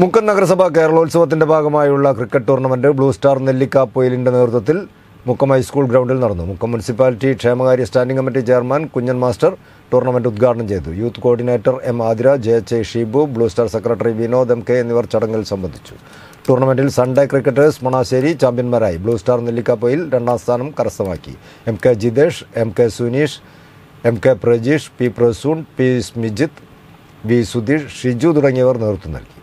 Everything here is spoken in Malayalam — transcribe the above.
മുക്കം നഗരസഭ കേരളോത്സവത്തിന്റെ ഭാഗമായുള്ള ക്രിക്കറ്റ് ടൂർണമെന്റ് ബ്ലൂ സ്റ്റാർ നെല്ലിക്കാപ്പൊയിലിന്റെ നേതൃത്വത്തിൽ മുക്കം ഹൈസ്കൂൾ ഗ്രൗണ്ടിൽ നടന്നു. മുക്കം മുനിസിപ്പാലിറ്റി ക്ഷേമകാര്യ standing committee chairman Kunjan master tournament ഉദ്ഘാടനം ചെയ്തു. Youth coordinator M Athira J H Shibu blue star secretary Vinod M K എന്നിവർ ചടങ്ങിൽ സംബന്ധിച്ചു. ടൂർണമെന്റിൽ സൺഡേ ക്രിക്കറ്റേഴ്സ് മണാശ്ശേരി ചാമ്പ്യന്മാരായി. ബ്ലൂ സ്റ്റാർ നെല്ലിക്കാപ്പൊയിൽ രണ്ടാം സ്ഥാനം കരസ്ഥമാക്കി. M K Jithesh M K Suneesh M K Prajeesh P Prasoon P Smijith V Sudheesh Shiju തുടങ്ങിയവർ നേതൃത്വം നൽകി.